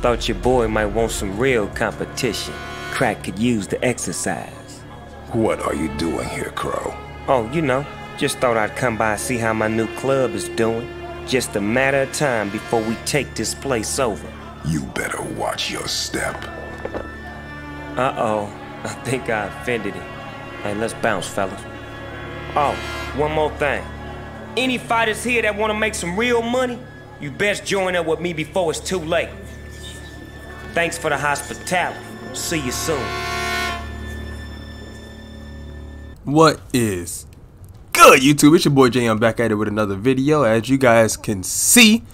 Thought your boy might want some real competition. Crack could use the exercise. What are you doing here, Crow? Oh, you know, just thought I'd come by and see how my new club is doing. Just a matter of time before we take this place over. You better watch your step. Uh-oh, I think I offended him. Hey, let's bounce, fellas. Oh, one more thing. Any fighters here that want to make some real money, you best join up with me before it's too late. Thanks for the hospitality. See you soon. What is good, YouTube? It's your boy Jay. I'm back at it with another video. As you guys can see,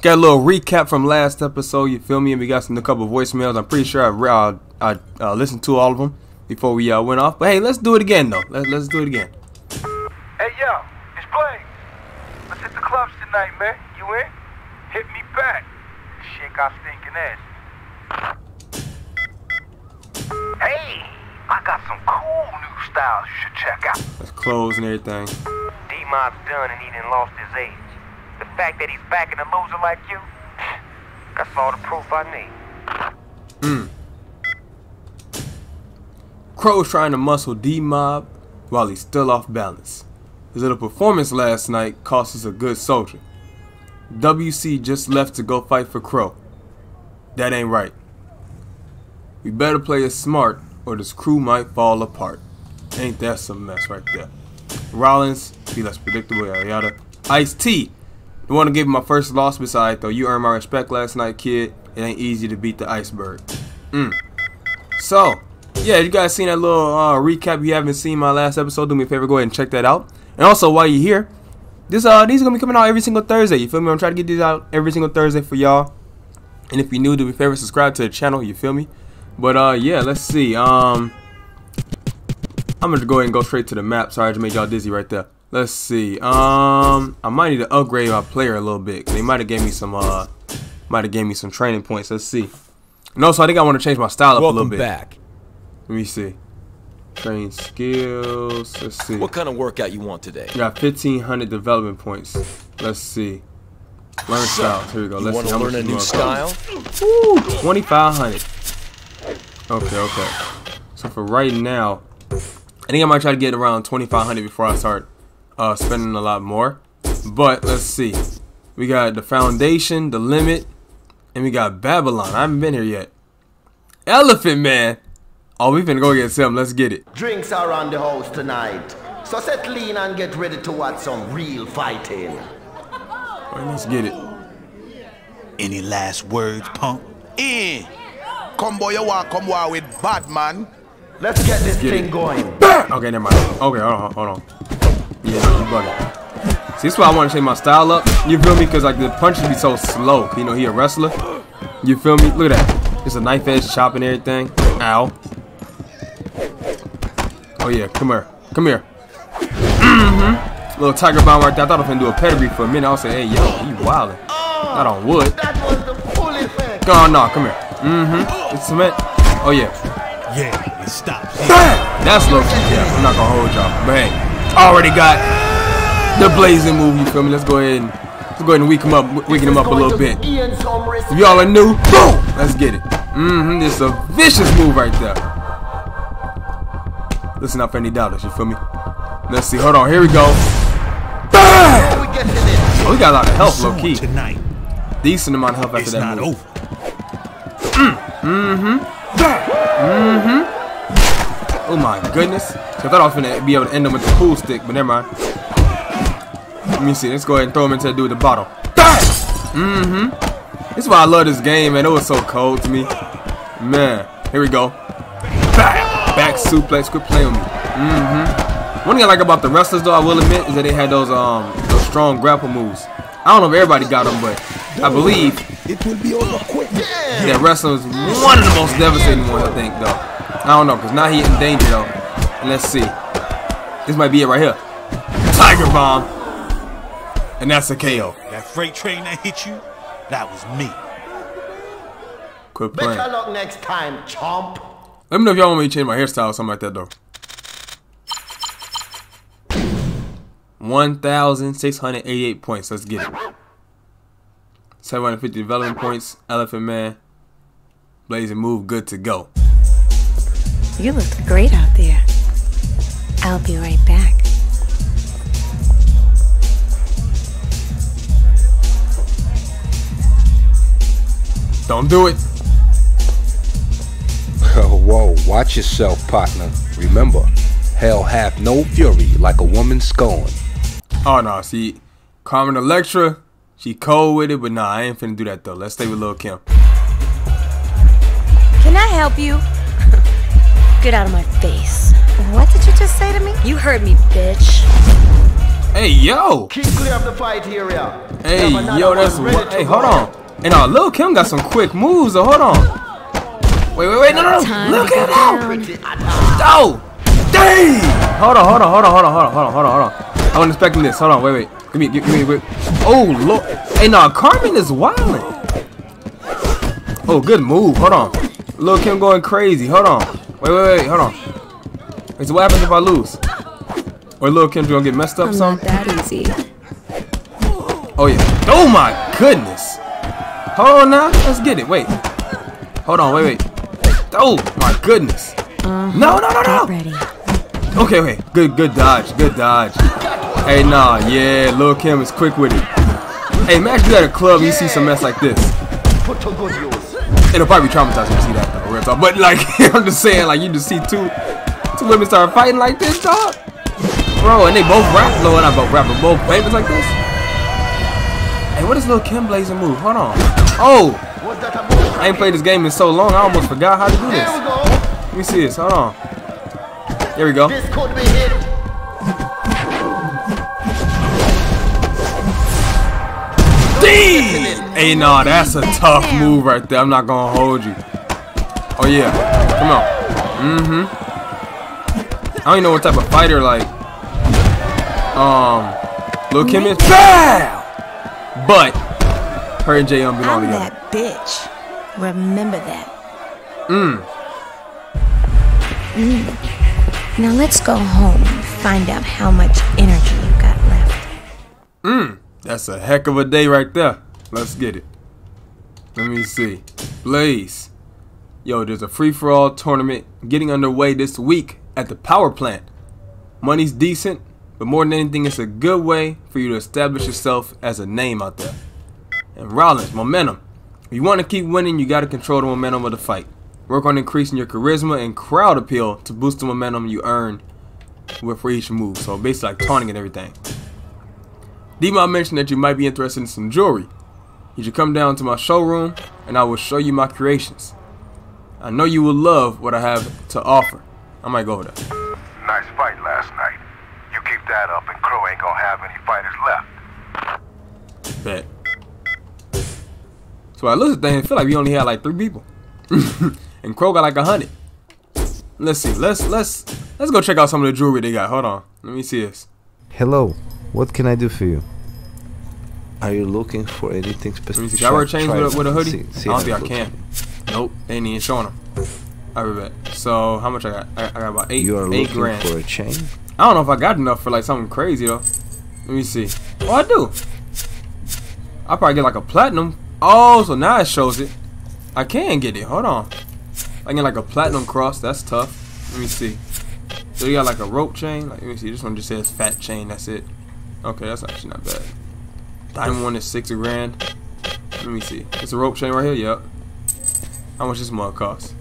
got a little recap from last episode. You feel me? And we got some a couple voicemails. I'm pretty sure I uh, I uh, listened to all of them before we uh, went off. But hey, let's do it again though. Let's let's do it again. Hey yo, it's Blaze. Let's hit the clubs tonight, man. You in? Hit me back. Shake our stinking ass. Hey, I got some cool new styles you should check out. Let's close and everything. D-Mob's done and he done lost his age. The fact that he's backing a loser like you, that's all the proof I need. Mm. Crow's trying to muscle D-Mob while he's still off balance. His little performance last night cost us a good soldier. WC just left to go fight for Crow. That ain't right. We better play it smart or this crew might fall apart. Ain't that some mess right there? Rollins, be less predictable, yada yada. Ice T, the one to give my first loss beside though. You earned my respect last night, kid. It ain't easy to beat the iceberg. Mm. So, yeah, you guys seen that little uh, recap? If you haven't seen my last episode, do me a favor, go ahead and check that out. And also, while you're here, this uh these are gonna be coming out every single Thursday. You feel me? I'm trying to get these out every single Thursday for y'all. And if you're new, do me a favor, subscribe to the channel. You feel me? But uh, yeah, let's see. Um, I'm gonna go ahead and go straight to the map. Sorry, I just made y'all dizzy right there. Let's see. Um, I might need to upgrade my player a little bit. They might have gave me some uh, might have gave me some training points. Let's see. No, so I think I want to change my style up Welcome a little bit. back. Let me see. Train skills. Let's see. What kind of workout you want today? Got 1,500 development points. Let's see. Learn styles. Here we go. You Let's want see to how learn a new style? Woo, 2,500. Okay, okay. So for right now, I think I might try to get around 2,500 before I start uh, spending a lot more. But let's see. We got the foundation, the limit, and we got Babylon. I haven't been here yet. Elephant Man. Oh, we finna go get some. Let's get it. Drinks are on the house tonight. So set lean and get ready to watch some real fighting. All right, let's get it. Any last words, punk? Eh. Come boy, you want come war with bad man. Let's get this Get thing it. going. Okay, never mind. Okay, hold on, hold on. Yeah, no, you bugging. See, this is why I want to change my style up. You feel me? Because like the punches be so slow. You know, he a wrestler. You feel me? Look at that. It's a knife edge chop and everything. Ow. Oh yeah, come here, come here. Mm-hmm. Little tiger bomb right there. I thought I was gonna do a pedigree for a minute. I was saying, hey yo, he wildin'. Not on wood. That was the full effect. Go on, no, come here. Mm-hmm. It's cement. Oh yeah. Yeah, it stops. That's low key, yeah. I'm not gonna hold y'all. But hey, already got the blazing move, you feel me? Let's go ahead and let's go ahead and weaken him up weaken him up a little bit. If y'all are new, boom! Let's get it. Mm-hmm. This is a vicious move right there. Listen up for any doubters, you feel me? Let's see. Hold on, here we go. Bang! We get to this. Oh, we got a lot of health, low key. Tonight, Decent amount of health after it's that not move. over. Oh my goodness. So I thought I was gonna be able to end him with the pool stick, but never mind. Let me see. Let's go ahead and throw him into the dude with the bottle. Mm-hmm. This is why I love this game, man. It was so cold to me. Man. Here we go. Back. Back suplex. Quit playing with me. Mm-hmm. One thing I like about the wrestlers, though, I will admit, is that they had those um those strong grapple moves. I don't know if everybody got them, but I believe It will be over quick. that wrestling is one of the most devastating ones, I think, though. I don't know, because now he in danger, though. And let's see. This might be it right here. Tiger Bomb. And that's a KO. That freight train that hit you, that was me. Quit playing. Better luck next time, chomp. Let me know if y'all want me to change my hairstyle or something like that, though. 1,688 points. Let's get it. 750 development points. Elephant Man. Blazing Move good to go. You look great out there. I'll be right back. Don't do it. Oh, whoa, watch yourself, partner. Remember, hell hath no fury like a woman scorned. Oh no, see, Carmen Electra, she cold with it, but nah, I ain't finna do that though. Let's stay with Lil Kim. Can I help you? Get out of my face. What did you just say to me? You heard me, bitch. Hey yo, Keep clear of the fight area. hey yo, that's what. Hey, hold on. Hey, uh, no, Lil Kim got some quick moves. So hold on. Wait, wait, wait, no, no, no. Time Lil to Kim, no. down. Pretty hot. Oh, dang! Hold on, hold on, hold on, hold on, hold on, hold on, hold on, hold on. I wasn't expecting this. Hold on, wait, wait. Give me, give, give me. Oh lord. Hey, no, Carmen is wildin'. Oh, good move. Hold on. Lil Kim going crazy. Hold on. Wait, wait, wait. Hold on. Wait, so what happens if I lose? Or Lil Kim's gonna get messed up I'm some? not that easy. Oh yeah. Oh my goodness. Hold on now. Let's get it. Wait. Hold on. Wait, wait. Oh my goodness. Uh-huh. No, no, no, Get no. ready. Okay, okay. Good, good dodge. Good dodge. Hey, nah. Yeah, Lil Kim is quick with it. Hey, imagine you at a club and you see some mess like this. It'll probably be traumatizing to see that though. But like, I'm just saying, like you just see two, two women start fighting like this, dog. Bro, and they both rap. No, not both rap, but both famous like this. Hey, what is Lil Kim blazing move? Hold on. Oh? I ain't played this game in so long, I almost forgot how to do this. Let me see this. Hold on. There we go. Hey, nah, that's a tough move right there. I'm not gonna hold you. Oh yeah, come on. Mm-hmm. I don't even know what type of fighter like. Um, Lil Kim is. Bam! But her and Jay Young belong I'm together. that bitch. Remember that. Mm. Mm. Now let's go home and find out how much energy you got left. Mm. That's a heck of a day right there. Let's get it. Let me see. Blaze. Yo, there's a free for all tournament getting underway this week at the power plant. Money's decent, but more than anything, it's a good way for you to establish yourself as a name out there. And Rollins, momentum. If you want to keep winning, you got to control the momentum of the fight. Work on increasing your charisma and crowd appeal to boost the momentum you earn with for each move. So basically, like taunting and everything. D-Mob mentioned that you might be interested in some jewelry. You should come down to my showroom and I will show you my creations. I know you will love what I have to offer. I might go over there. Nice fight last night. You keep that up and Crow ain't gonna have any fighters left. Bet. So I looked at things, I feel like we only had like three people. and Crow got like a hundred. Let's see. Let's let's let's go check out some of the jewelry they got. Hold on. Let me see this. Hello, what can I do for you? Are you looking for anything specific? I wear chains with a, with a hoodie? See- see I don't think I can. Nope. Ain't even showing them. I bet. So how much I got? I, I got about eight You are eight looking grand. for a chain? I don't know if I got enough for like something crazy though. Let me see. Oh, I do. I'll probably get like a platinum. Oh, so now it shows it. I can get it. Hold on. I get like a platinum cross. That's tough. Let me see. So you got like a rope chain. Like, let me see. This one just says fat chain. That's it. Okay, that's actually not bad. Diamond one is six grand. Let me see. It's a rope chain right here. Yep. How much this mug cost?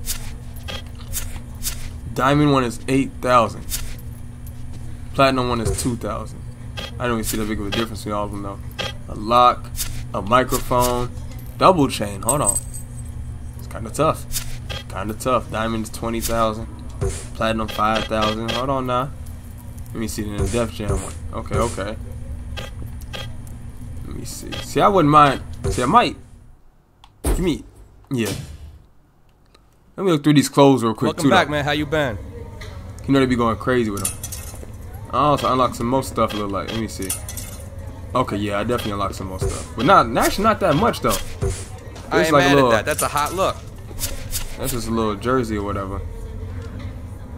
Diamond one is eight thousand. Platinum one is two thousand. I don't even see that big of a difference between all of them though. A lock, a microphone, double chain. Hold on. It's kind of tough. Kind of tough. Diamond is twenty thousand. Platinum five thousand. Hold on now. Let me see the Def Jam one. Okay, okay. Me see. See, I wouldn't mind. See, I might. Give me. Yeah. Let me look through these clothes real quick Welcome too. back, though. man. How you been? You know they be going crazy with them. I also unlock some more stuff. It look like. Let me see. Okay, yeah, I definitely unlocked some more stuff, but not actually not that much though. I It's ain't like a little- at that. That's a hot look. That's just a little jersey or whatever.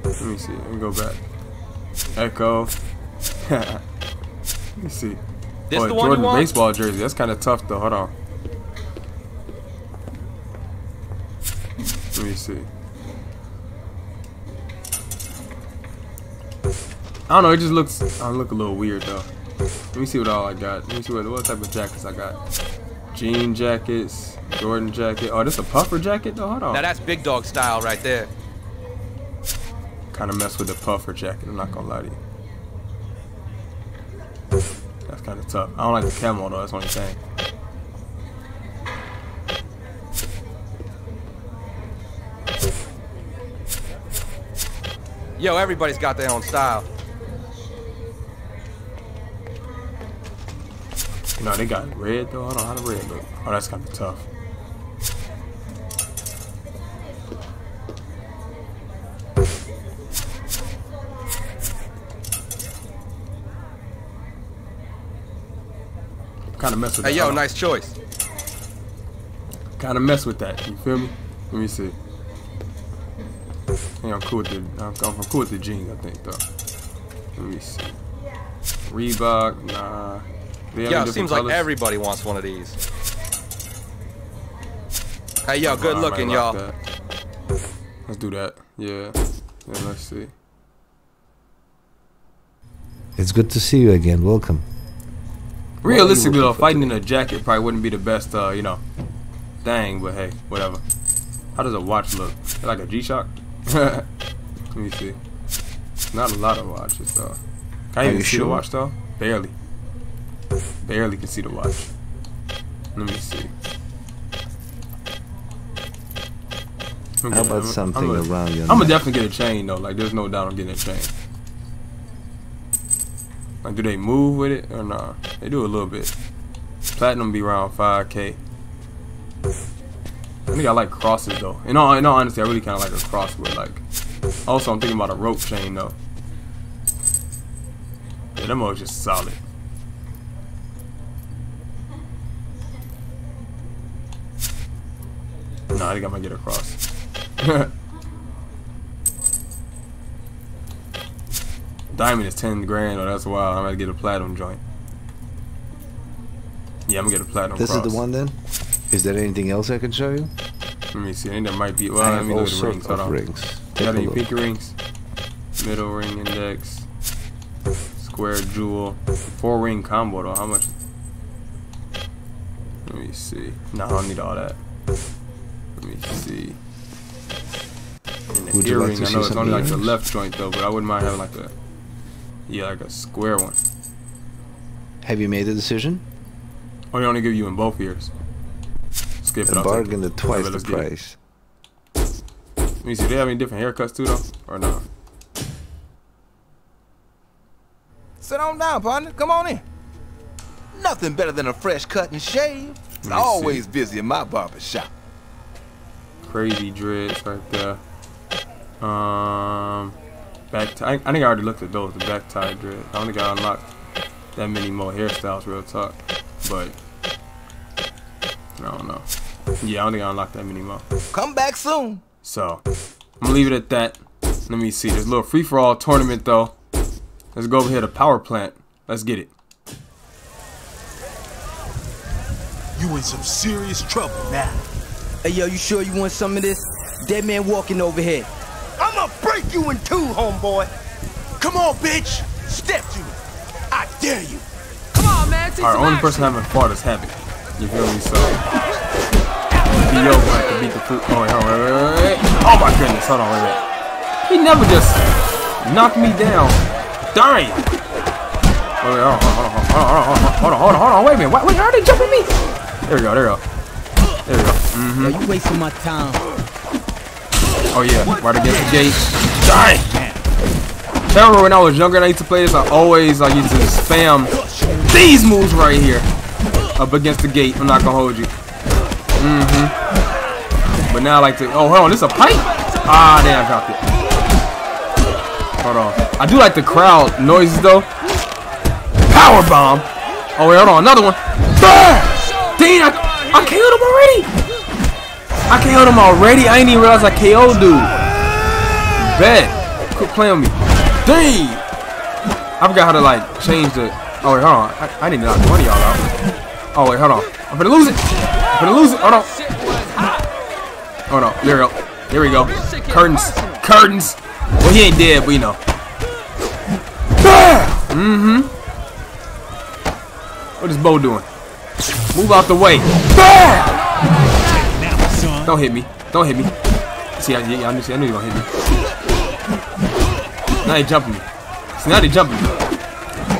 Let me see. Let me go back. Echo. Let me see. This oh, the one you Jordan want? baseball jersey. That's kind of tough though. Hold on. Let me see. I don't know. It just looks. I look a little weird though. Let me see what all I got. Let me see what what type of jackets I got. Jean jackets, Jordan jacket. Oh, this a puffer jacket though. Hold on. Now that's big dog style right there. Kind of mess with the puffer jacket. I'm not gonna lie to you. That's kind of tough. I don't like the camo though. That's the only thing. Yo, everybody's got their own style. No, they got red though. I don't know how the red look. Oh, that's kind of tough. Kind of mess with Hey, that. yo, nice choice. Kind of mess with that. You feel me? Let me see. Yeah, I'm cool with the. I'm, I'm cool with the jeans. I think though. Let me see. Reebok, nah. They have Yo, any seems different like everybody wants one of these. Hey, yo, good looking, y'all. that. Let's do that. Yeah. Yeah, let's see. It's good to see you again. Welcome. Realistically, though, fighting in a jacket probably wouldn't be the best, uh, you know, thing, but hey, whatever. How does a watch look? Like a G-Shock? Let me see. Not a lot of watches, though. Can I Are even you see the watch, though? Barely. Barely can see the watch. Let me see. How about something I'm around your I'm gonna definitely get a chain, though. Like, there's no doubt I'm getting a chain. Do they move with it or nah? They do a little bit. Platinum be around 5k. I think I like crosses though. In all, in all honesty, I really kind of like a cross with like. Also, I'm thinking about a rope chain though. Yeah, them are just solid. Nah, I think I might get a cross. Diamond is 10 grand, oh, that's wild. I'm gonna get a platinum joint. Yeah, I'm gonna get a platinum This cross. is the one then? Is there anything else I can show you? Let me see. I think there might be. Well, I let have me look at the sorts rings. Hold of on. rings. Got any look. pinky rings? Middle ring index. Square jewel. Four ring combo though. How much? Let me see. No, I don't need all that. Let me see. And the Would you like earring, to I know it's some only like the left joint though, but I wouldn't mind having like a, yeah, like a square one. Have you made a decision? Or they only give you in both ears. Skip it. A I'll bargain it. at twice the let's get it. price. Let me see. They have any different haircuts too though, or no? Sit on down, partner. Come on in. Nothing better than a fresh cut and shave. It's Let me always busy in my barber shop. Crazy dreads right there. Um, back tie. I, I think I already looked at those. The back tie dread. I don't think I unlocked that many more hairstyles. Real talk, but I don't know. Yeah, I don't think I unlocked that many more. Come back soon. So I'm gonna leave it at that. Let me see. There's a little free for all tournament though. Let's go over here to power plant. Let's get it. You in some serious trouble now. Hey, yo, you sure you want some of this? Dead man walking over here break you in two, homeboy. Come on, bitch. Step to me. I dare you. Come on, man. Our only person haven't fought is Heavy. You feel me? So. Be over I can beat the food. Oh, wait, wait, wait, wait. Oh, my goodness. Hold on, wait, wait. He never just knocked me down. Dying. Hold on, hold on, hold on, hold on, hold on, hold on, wait a minute. Why, wait, how are they jumping me? There we go, there we go. There we go. Mm -hmm. Yo, you wasting my time. Oh yeah, right against the gate. Die! I remember when I was younger and I used to play this, I always I used to spam these moves right here. Up against the gate. I'm not gonna hold you. Mm-hmm. But now I like to oh hold on, this a pipe? Ah damn I dropped it. Hold on. I do like the crowd noises though. Power bomb! Oh wait, hold on, another one. Bah! Dang, I, I killed him already! I KO'd him already. I ain't even realize I KO'd dude. Bet. Quit playing with me. Dang. I forgot how to like change the. Oh wait, hold on. I, I need to knock one of y'all out. Oh wait, hold on. I'm gonna lose it. I'm gonna lose it. Hold on. Hold on. There we go. Here we go. Curtains. Curtains. Well, he ain't dead, but you know. Mm-hmm. What is Bo doing? Move out the way. Don't hit me. Don't hit me. See, I, I, knew, see, I knew you were gonna hit me. Now they jumping me. See, now they jumping me.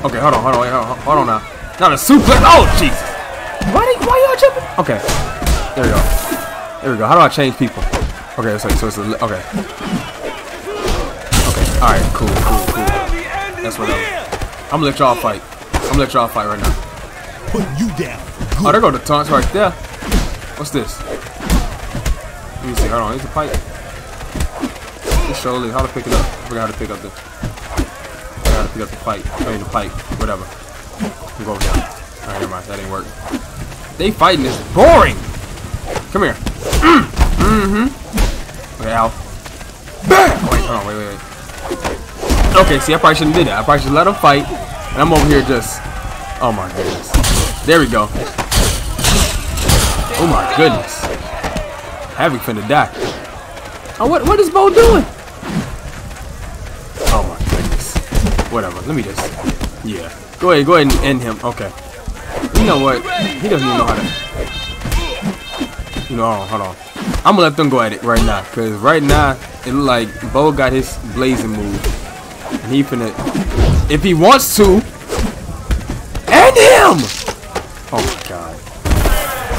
Okay, hold on, hold on, hold on, hold on now. Now the suplex. Oh, Jesus. Why, they, why y'all jumping? Okay. There we go. There we go. How do I change people? Okay, so, so it's a, okay. Okay, alright, cool, cool, cool. That's whatever. I'm I'm gonna let y'all fight. I'm gonna let y'all fight right now. Putting you down. Oh, there go the taunts right there. What's this? Let me see. Hold on. It's a pipe. Just show how to pick it up. I forgot how to pick up the. I to pick up the pipe. I mean the pipe. Whatever. We'll go over there. Alright, never mind. That ain't work. They fighting is boring. Come here. Mm-hmm. Okay, ow. Oh, wait, hold on. Wait, wait, wait. Okay, see, I probably shouldn't did that. I probably should let them fight. And I'm over here just... Oh, my goodness. There we go. Oh, my goodness. Havoc finna die. Oh, what, what is Bo doing? Oh, my goodness. Whatever. Let me just... Yeah. Go ahead. Go ahead and end him. Okay. You know what? He doesn't even know how to... You know, hold on. I'm gonna let them go at it right now, cause right now it look like Bo got his blazing move, and he finna, if he wants to, end him. Oh my god.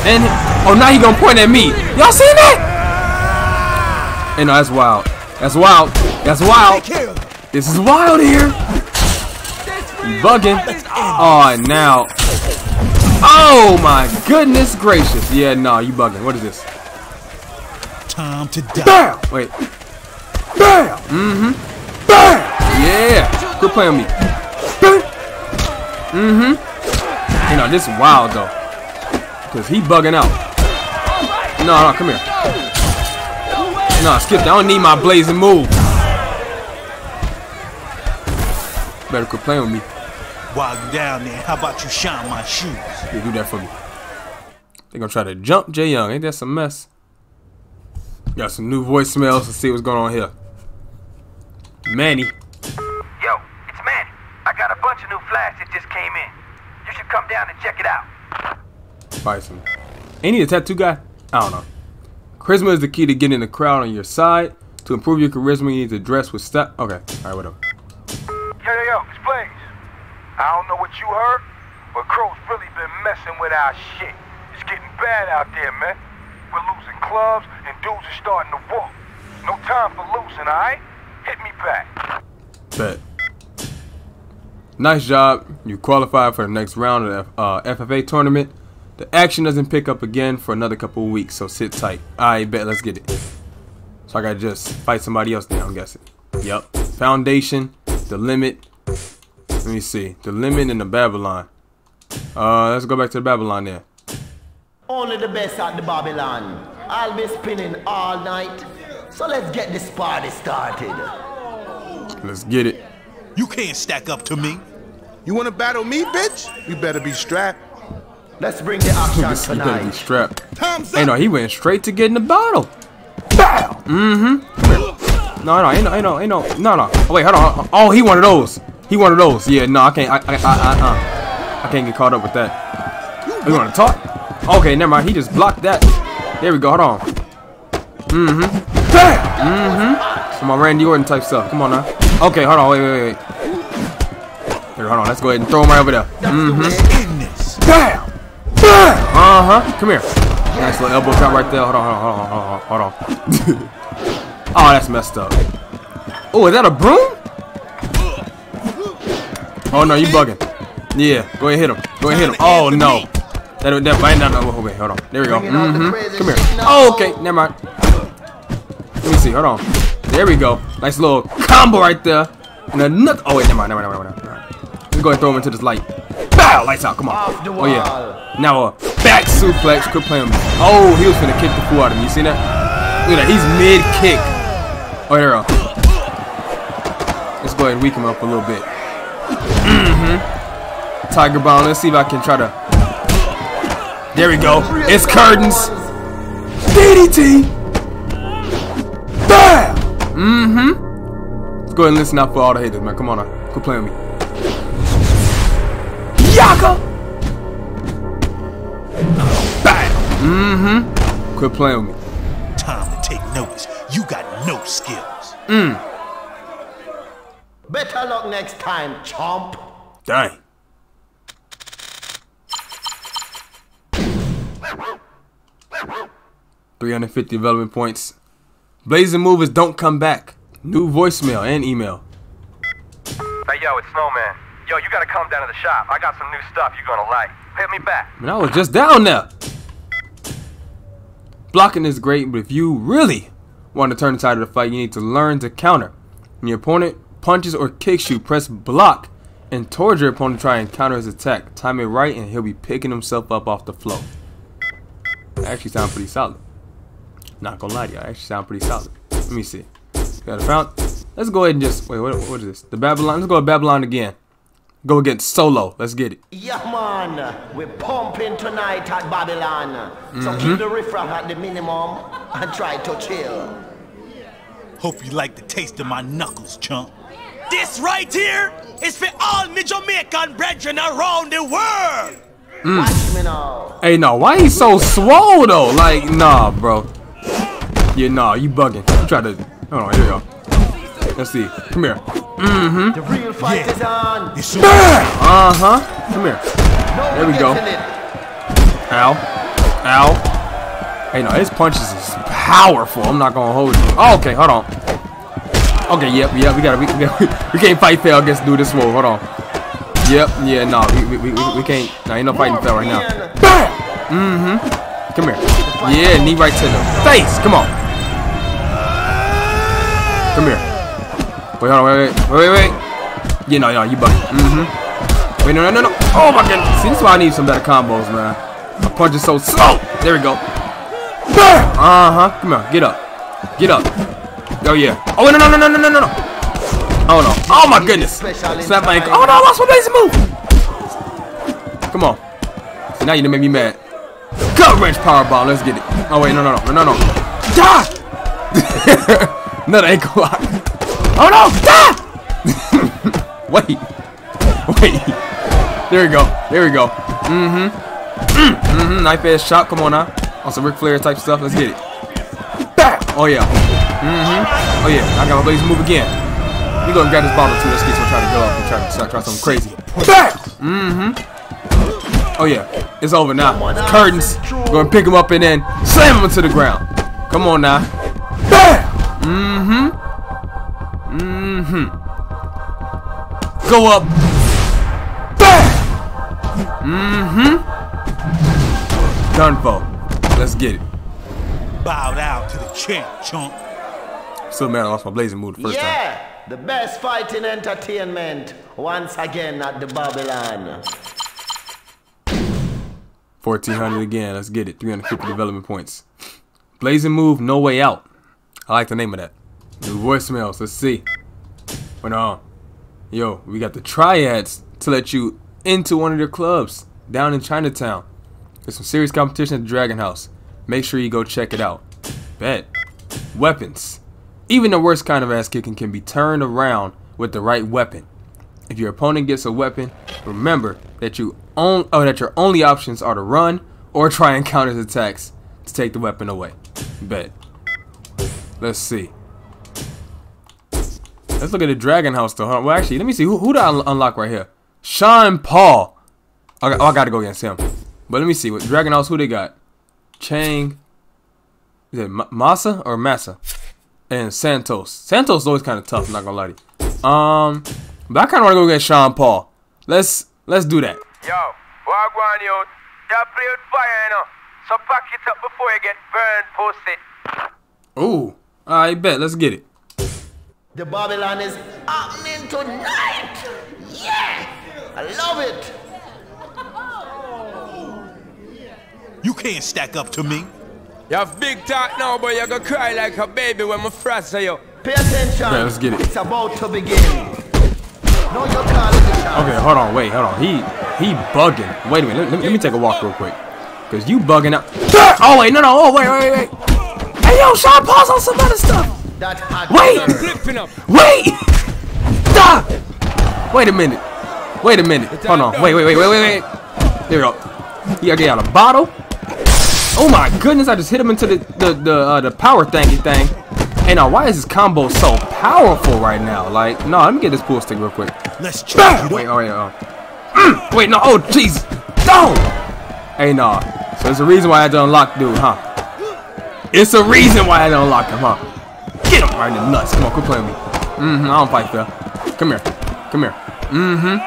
And oh, now he gonna point at me. Y'all seen that? And no, that's wild. That's wild. That's wild. This is wild here. You bugging? Oh, now. Oh my goodness gracious. Yeah, no, you bugging. What is this? Time to die. Bam! Wait. Bam! Mm-hmm. Bam! Yeah! Quit playing me. Bam! Mm-hmm. You know, this is wild though. Cause he bugging out. No, no, come here. No, skip that. I don't need my blazing move. Better quit playing with me. While you down there, how about you shine my shoes? Yeah, do that for me. They gonna try to jump Jay Young. Ain't that some mess? Got some new voicemails. Let's see what's going on here. Manny. Yo, it's Manny. I got a bunch of new flash that just came in. You should come down and check it out. Bison. Ain't he a tattoo guy? I don't know. Charisma is the key to getting the crowd on your side. To improve your charisma, you need to dress with step. Okay, alright, whatever. Yo, yo, yo, it's Blaze. I don't know what you heard, but Crow's really been messing with our shit. It's getting bad out there, man. We're losing clubs, and dudes are starting to walk. No time for losing, alright? Hit me back. Bet. Nice job. You qualified for the next round of the uh, FFA tournament. The action doesn't pick up again for another couple of weeks, so sit tight. I bet. Let's get it. So I gotta just fight somebody else now. I'm guessing. Yep. Foundation, the limit. Let me see. The limit and the Babylon. Uh, let's go back to the Babylon there. Only the best at the Babylon. I'll be spinning all night. So let's get this party started. Let's get it. You can't stack up to me. You wanna battle me, bitch? You better be strapped. Let's bring the action This you be tonight. strapped. Time's Hey, no, he went straight to getting the bottle. Bow. Mm-hmm. No, no, ain't no, ain't no, ain't no, no, no. Oh, wait, hold on. Oh, he one of those. He one of those. Yeah, no, I can't. I, I, I, I, uh, I can't get caught up with that. You want to talk? Okay, never mind. He just blocked that. There we go. Hold on. Mm-hmm. Bam. Mm-hmm. Some more Randy Orton type stuff. Come on now. Okay, hold on. Wait, wait, wait. Here, hold on. Let's go ahead and throw him right over there. Mm-hmm. Bam! Uh-huh. Come here. Nice little elbow drop right there. Hold on, hold on, hold on, hold on. Hold on. oh, that's messed up. Oh, is that a broom? Oh, no, you bugging. Yeah, go ahead and hit him. Go ahead and hit him. Oh, no. That, that, that, no, no, wait, hold on. There we go. The Mm-hmm. Come here. Oh, okay. Never mind. Let me see. Hold on. There we go. Nice little combo right there. And a nut. Oh, wait, never mind, never mind, never mind. Never mind. Let's go and throw him into this light. Bow! Lights out. Come on. Oh, yeah. Now a back suplex. Quit playing. with me. Oh, he was gonna kick the fool out of me. You see that? Look at that. He's mid kick. Oh, there we go. Let's go ahead and weaken him up a little bit. Mm-hmm. Tiger Bomb. Let's see if I can try to. There we go. It's curtains. DDT. Bam! Mm-hmm. Let's go ahead and listen out for all the haters, man. Come on now. Quit playing with me. Quit playing with me. Time to take notice. You got no skills. Mm. Better luck next time, chomp. Dang. Three hundred fifty development points. Blazing movers don't come back. New voicemail and email. Hey, yo, it's Snowman. Yo, you gotta come down to the shop. I got some new stuff you're gonna like. Hit me back. Man, I was just down there. Blocking is great, but if you really want to turn the tide of the fight, you need to learn to counter. When your opponent punches or kicks you, press block and towards your opponent try and counter his attack. Time it right and he'll be picking himself up off the floor. That actually sound pretty solid. Not gonna lie to you, I actually sound pretty solid. Let me see. Got a found. Let's go ahead and just wait. What, what is this? The Babylon. Let's go to Babylon again. Go against Solo. Let's get it. Yeah, man. We're pumping tonight at Babylon. So Mhm. keep the riffraff at the minimum and try to chill. Hope you like the taste of my knuckles, chump. This right here is for all me Jamaican brethren around the world. Mm. Watch. Hey, no, why he so swole though? Like, nah, bro. Yeah, nah, you bugging. You try to. Hold on, here we go. Let's see. Come here. Mm-hmm. The real fight is on. Uh huh. Come here. There we go. Ow. Ow. Hey, no, his punches is powerful. I'm not gonna hold you. Oh, okay, hold on. Okay, yep, yep. We gotta. We, we, we can't fight fail against dude this swole. Hold on. Yep. Yeah. No. We, we, we, we can't. No, ain't no fighting fail right now. Bam. Mm-hmm. Come here. Yeah, knee right to the face. Come on. Come here. Wait, wait, wait, wait, wait, wait. Yeah, no, no, you bugging. Mm-hmm. Wait, no, no, no, no. Oh my goodness. See, this is why I need some better combos, man. My punch is so slow. There we go. Uh-huh. Come on, get up. Get up. Oh yeah. Oh no, no, no, no, no, no, no. Oh no. Oh my goodness. Slap my ankle. Oh no, I lost my basic move. Come on. See, now you done make me mad. Gut wrench power bomb. Let's get it. Oh wait, no, no, no, no, no, no. Another ankle lock. Oh no! Die! wait. Wait. There we go. There we go. Mm-hmm. Mm, mm-hmm. Knife edge shot. Come on now. On some Ric Flair type stuff. Let's get it. Bam! Oh yeah. Mm-hmm. Oh yeah. I got my blaze move again. You go and grab this bottle too. Let's get some try to go up and try to try, try something crazy. Bam! Mm-hmm. Oh yeah. It's over now. It's curtains. Go and pick him up and then slam him to the ground. Come on now. Bam! Mm-hmm. Mm-hmm. Go up. Bam! Mm-hmm. Done for. Let's get it. Bow down to the champ, chump. Still man, I lost my blazing move the first time. yeah, the best fighting entertainment once again at the Babylon. 1400 again. Let's get it. 350 development points. Blazing move, no way out. I like the name of that. New voicemails. Let's see. Wait on. Yo, we got the triads to let you into one of their clubs down in Chinatown. There's some serious competition at the Dragon House. Make sure you go check it out. Bet. Weapons. Even the worst kind of ass kicking can be turned around with the right weapon. If your opponent gets a weapon, remember that you own oh that your only options are to run or try and counter attacks to take the weapon away. Bet. Let's see. Let's look at the Dragon House though. Huh? Well, actually, let me see who who did I un- unlock right here. Sean Paul. I got, oh, I got to go against him. But let me see what Dragon House. Who they got? Chang. Is it Ma- Massa or Massa? And Santos. Santos is always kind of tough. I'm not gonna lie to you. Um, but I kind of want to go against Sean Paul. Let's let's do that. Yo, Wagwan youth. You play with fire, you know. So pack it up before you get burned, pussy. Ooh, I bet. Let's get it. The Babylon is happening tonight. Yeah, I love it. You can't stack up to me. You have big talk now, but you're gonna cry like a baby when my frazzle you. Pay attention. Okay, let's get it. It's about to begin. No, you're calling the shots. Okay, hold on, wait, hold on. He he bugging. Wait a minute. Let, me- let me take a walk real quick. Cause you bugging out. Oh wait, no, no. Oh wait, wait, wait. Hey yo, Sean Paul's on some other stuff. That Wait! girl. Flipping up. Wait! Stop! Wait a minute. Wait a minute. Hold on. Wait, wait, wait, wait, wait, wait. There we go. He gotta get out a bottle. Oh my goodness! I just hit him into the the the, uh, the power thingy thing. Hey, now why is this combo so powerful right now? Like, no, let me get this pool stick real quick. Let's try it Wait, oh yeah. Oh. Mm, wait, no. Oh, jeez. No. Hey, nah. So there's a reason why I had to unlock dude, huh? It's a reason why I had to unlock him, huh? Get him right in the nuts. Come on, quit playing me. Mm-hmm. I don't fight fair. Come here. Come here. Mm-hmm.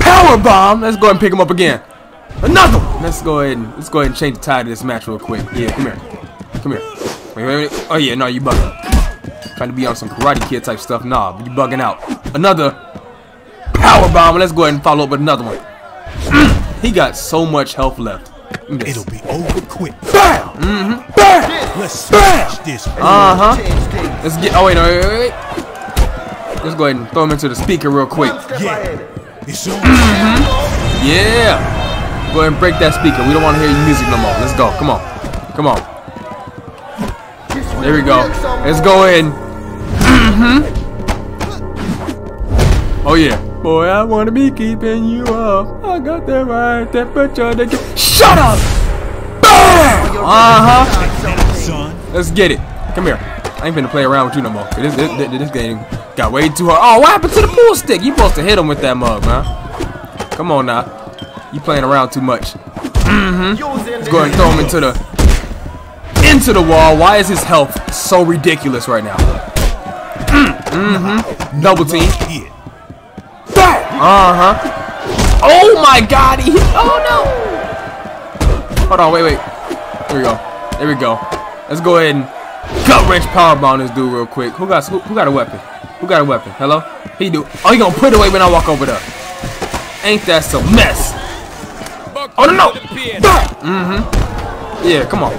Power bomb. Let's go ahead and pick him up again. Another one. Let's go ahead and let's go ahead and change the tide of this match real quick. Yeah, come here. Come here. Wait, wait, wait. Oh yeah, no, you bugging. Trying to be on some Karate Kid type stuff. Nah, you bugging out. Another power bomb. Let's go ahead and follow up with another one. he got so much health left. It'll be over quick. Bam! Mm-hmm. Bam! Let's smash this. Uh huh. Let's get. Oh wait, no, wait, wait, wait. Let's go ahead and throw him into the speaker real quick. Yeah. It's on. Yeah. Go ahead and break that speaker. We don't want to hear your music no more. Let's go. Come on. Come on. There we go. Let's go in. Mm-hmm. Oh yeah. Boy, I wanna be keeping you up. I got the right temperature to get. Shut up! Bam! Uh huh. Son. Let's get it. Come here. I ain't finna play around with you no more. This, this, this, this game got way too hard. Oh, what happened to the pool stick? You supposed to hit him with that mug, man. Come on now. You playing around too much. Mm-hmm. Let's go ahead and throw him into the into the wall. Why is his health so ridiculous right now? Mm-hmm. Double team. Uh-huh. Oh my god, he oh no! Hold on, wait, wait. Here we go. There we go. Let's go ahead and gut wrench power bomb this dude real quick. Who got who, who got a weapon? Who got a weapon? Hello? He do. Oh, he gonna put it away when I walk over there. Ain't that some mess? Oh no no! Mm-hmm. Yeah, come on.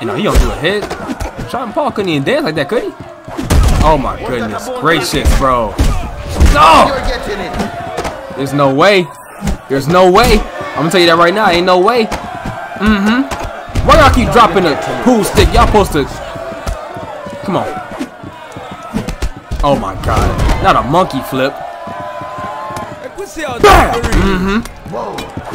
You know he gonna do a hit. Sean Paul couldn't even dance like that, could he? Oh my goodness gracious, bro. No! You're getting it. There's no way. There's no way. I'm gonna tell you that right now. Ain't no way. Mm-hmm. Why y'all keep dropping the pool stick? Y'all supposed to. Come on. Oh my god. Not a monkey flip. Mm-hmm.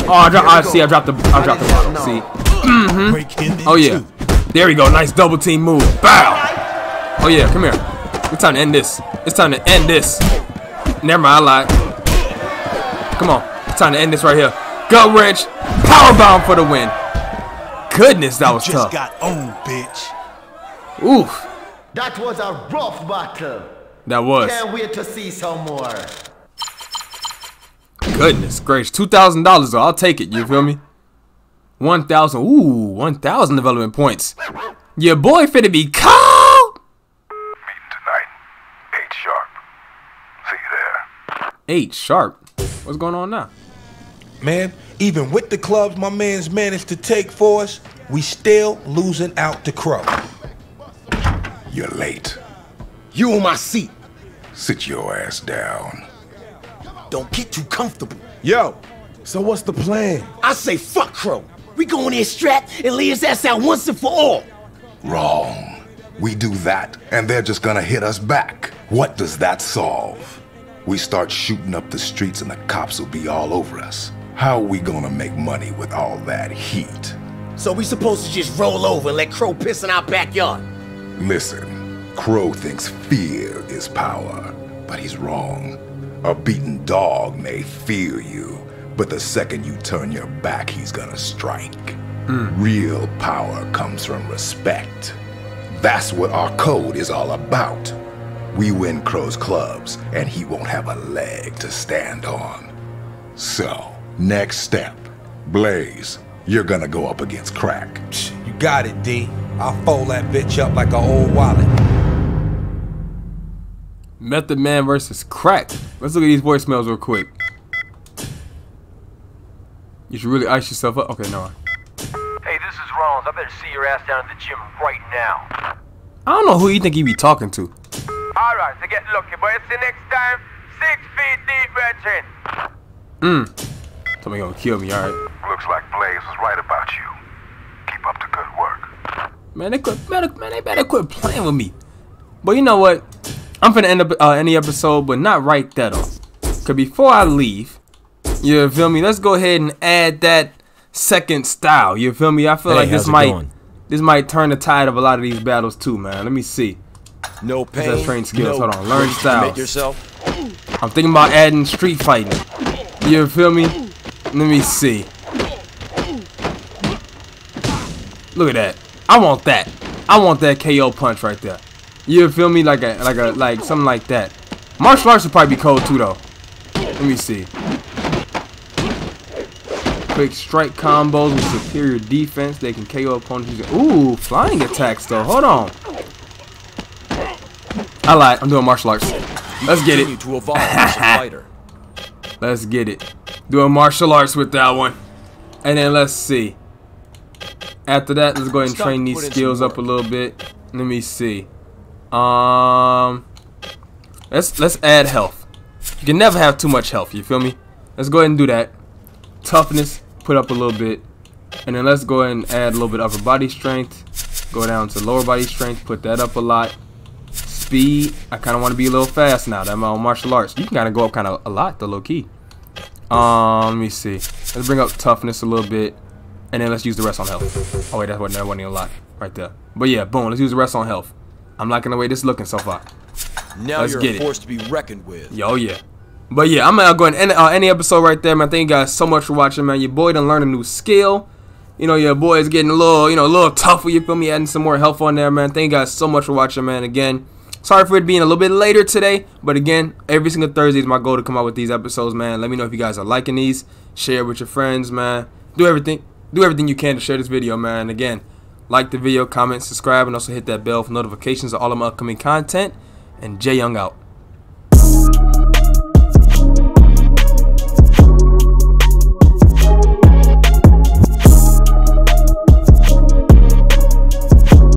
Oh, I, dro I see. I dropped the. I dropped the bottle. See. Mm-hmm. Break him in Oh yeah. There we go. Nice double team move. Bow. Oh yeah. Come here. It's time to end this. It's time to end this. Never mind. I lied. Come on. It's time to end this right here. Gut wrench. Power bomb for the win. Goodness, that was Just tough. got owned, bitch. Oof. That was a rough battle. That was. Can't wait to see some more. Goodness gracious. Two thousand dollars though. I'll take it. You feel me? One thousand. Ooh, one thousand development points. Your boy finna be cold. Meeting tonight. 8 sharp. See you there. Eight sharp. What's going on now? Man, even with the clubs my man's managed to take for us, we still losing out to Crow. You're late. You on my seat. Sit your ass down. Don't get too comfortable. Yo, so what's the plan? I say fuck Crow. We go in there strapped and lay his ass out once and for all. Wrong. We do that, and they're just gonna hit us back. What does that solve? We start shooting up the streets, and the cops will be all over us. How are we gonna make money with all that heat? So we supposed to just roll over and let Crow piss in our backyard. Listen, Crow thinks fear is power, but he's wrong. A beaten dog may fear you, but the second you turn your back, he's gonna strike. Hmm. Real power comes from respect. That's what our code is all about. We win Crow's clubs, and he won't have a leg to stand on. So, next step. Blaze, you're gonna go up against Crack. You got it, D. I'll fold that bitch up like an old wallet. Method Man versus Crack. Let's look at these voicemails real quick. You should really ice yourself up. Okay, no. Hey, this is Rollins. I better see your ass down at the gym right now. I don't know who you think he be talking to. Alright, so get lucky, but see next time, six feet deep, brethren. Mmm. Somebody gonna kill me, alright. Looks like Blaze was right about you. Keep up the good work. Man, they quit, man, man, they better quit playing with me. But you know what? I'm finna end up uh, any episode, but not right that off. Cause before I leave, you feel me? Let's go ahead and add that second style. You feel me? I feel Hey, like this might going? this might turn the tide of a lot of these battles too, man. Let me see. No pain. that train skills? no Hold on. Learn styles. Yourself. I'm thinking about adding street fighting. You feel me? Let me see. Look at that. I want that. I want that KO punch right there. You feel me? Like a like a like something like that. Martial arts would probably be cold too though. Let me see. Quick strike combos with superior defense. They can KO opponents. using- Ooh, flying attacks though. Hold on. I lied. I'm doing martial arts. Let's get it. to evolve as a fighter. Let's get it. Doing martial arts with that one. And then let's see. After that, let's go ahead and train these skills up a little bit. Let me see. Um Let's let's add health. You can never have too much health, you feel me? Let's go ahead and do that. Toughness, put up a little bit. And then let's go ahead and add a little bit of upper body strength. Go down to lower body strength, put that up a lot. Speed, I kind of want to be a little fast now. That my martial arts. You can kind of go up kind of a lot, the low key. Um, let me see. Let's bring up toughness a little bit, and then let's use the rest on health. Oh wait, that's what that wasn't even a lot right there. But yeah, boom. Let's use the rest on health. I'm liking the way this is looking so far. Now Let's you're a force to be reckoned with. Yo, yeah. But yeah, I'm gonna go and end uh, any episode right there, man. Thank you guys so much for watching, man. Your boy done learned a new skill. You know, your boy is getting a little, you know, a little tougher. You feel me? Adding some more health on there, man. Thank you guys so much for watching, man. Again, sorry for it being a little bit later today, but again, every single Thursday is my goal to come out with these episodes, man. Let me know if you guys are liking these. Share with your friends, man. Do everything, do everything you can to share this video, man. Again, like the video, comment, subscribe, and also hit that bell for notifications of all of my upcoming content. And JYoung out.